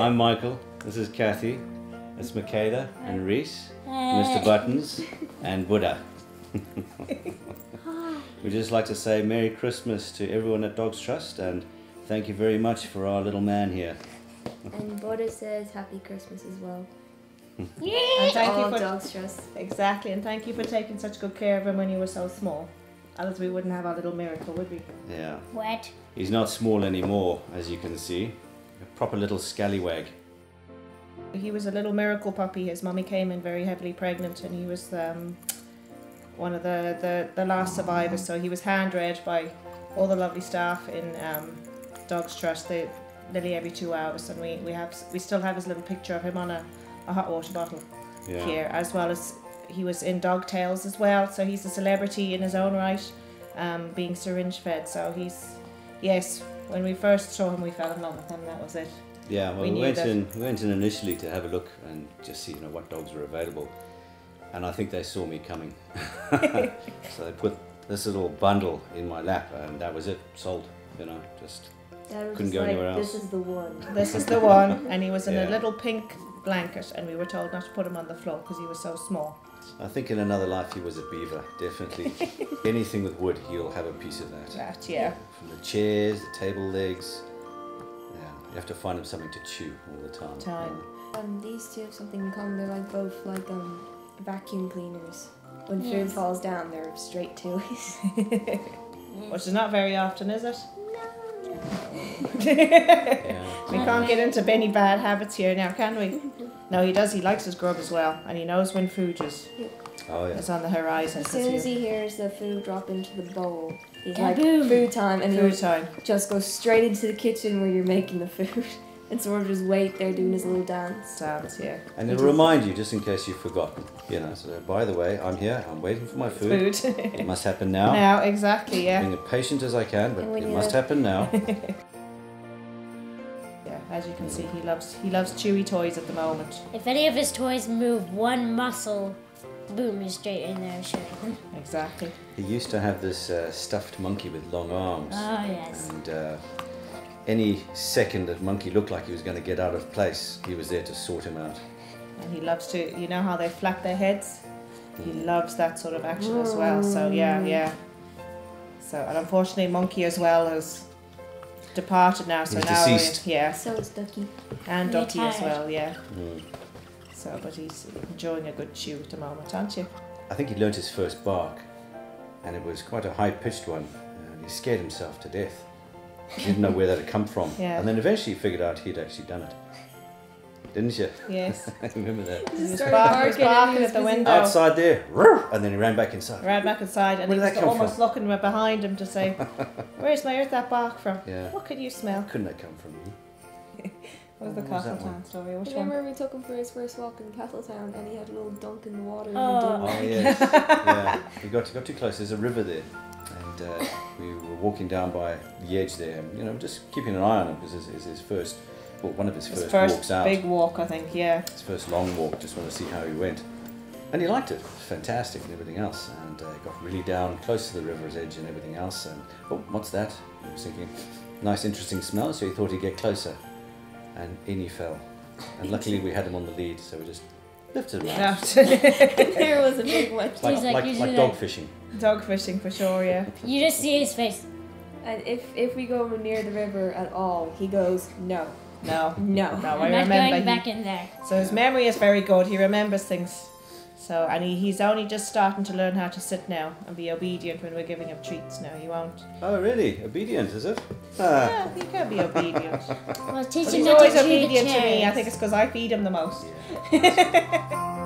I'm Michael. This is Kathy. It's Michaela and Reese, Mr. Buttons, and Buddha. We'd just like to say Merry Christmas to everyone at Dogs Trust and thank you very much for our little man here. And Buddha says Happy Christmas as well. And thank you for dogs trust. exactly, and thank you for taking such good care of him when you were so small. Else we wouldn't have our little miracle, would we? Yeah. Wet. He's not small anymore, as you can see. A proper little scallywag. He was a little miracle puppy. His mummy came in very heavily pregnant, and he was um, one of the, the, the last survivors. So he was hand read by all the lovely staff in um, Dogs Trust. They nearly every two hours, and we, we have we still have his little picture of him on a, a hot water bottle Yeah. here, as well as he was in Dog Tales as well. So he's a celebrity in his own right, um, being syringe fed. So he's yes. When we first saw him, we fell in love with him. That was it. Yeah, well, We we, went that- in. We went in initially to have a look and just see, you know, what dogs were available, and I think they saw me coming, so they put this little bundle in my lap, and that was it. Sold. You know, just Couldn't just go like, anywhere else. This is the one. This is the one, and he was in Yeah. a little pink blanket, and we were told not to put him on the floor because he was so small. I think in another life he was a beaver. Definitely, anything with wood, he'll have a piece of that. That yeah. From the chairs, the table legs. Yeah, you have to find him something to chew all the time. Time. Um, these two have something in common. They're like both like um vacuum cleaners. When food Yes. falls down, they're straight to toys. Which is not very often, is it? Yeah. We can't get into any bad habits here now, can we? No, he does. He likes his grub as well, and he knows when food is, Oh yeah. is on the horizon. As 'cause soon as he- he hears the food drop into the bowl, he's Kaboom. like food time, and food he'll time. just go straight into the kitchen where you're making the food, and sort of just wait there doing his little dance. Dance, yeah. And it'll remind you just in case you've forgotten. You know. So by the way, I'm here. I'm waiting for my food. Food. It must happen now. now, exactly, yeah. Being as patient as I can, but it must happen now. Yeah, as you can see, he loves he loves chewy toys at the moment. If any of his toys move one muscle, boom, you're straight in there shooting them. Exactly. He used to have this uh, stuffed monkey with long arms. Oh, yes. And uh, any second that monkey looked like he was going to get out of place, he was there to sort him out. And he loves to, you know how they flap their heads? He loves that sort of action as well. So, yeah, yeah. So, and unfortunately, Monkey as well has departed now. So He's now, we- deceased. yeah, So is Ducky. and They're Ducky as well, yeah. Mm. So, but he's enjoying a good chew at the moment, aren't you? I think he learnt his first bark, and it was quite a high pitched one. And he scared himself to death. He didn't know where that had come from. Yeah. And then eventually he figured out he'd actually done it. Didn't you? Yes. I remember that. he was, started bark, was barking barking at the busy. window. Outside there, and then he ran back inside. Ran back inside and Where he did was that come almost from? looking behind him to say, Where's my earth that bark from? Yeah. What could you smell? Couldn't that come from me? What was the What was that story? Which one? Remember we took him for his first walk in Castletown, and he had a little dunk in the water. Oh. Oh yes, yeah. We got got too close. There's a river there, and uh, we were walking down by the edge there. And, you know, just keeping an eye on him because it's, it's his first, well, one of his, His first, first walks out. big walk, I think, yeah. His first long walk. Just want to see how he went, and he liked it. It fantastic and everything else. And uh, got really down close to the river's edge and everything else. And oh, what's that? He was thinking, nice, interesting smell. So he thought he'd get closer, and in he fell. And luckily we had him on the lead, so we just lifted him out. There was a big one. Like, like, like, like dog fishing. Dog fishing for sure, yeah. You just see his face. And if if we go near the river at all, he goes no, No. no. No, I I'm not remember. going he- back in there. So his memory is very good. He remembers things. So and he, he's only just starting to learn how to sit now and be obedient when we're giving him treats now. He won't. Oh, really? Obedient, is it? Ah. Yeah, he can be obedient. Well, teach But him he's not always to obedient to me. I think it's because I feed him the most. Yeah.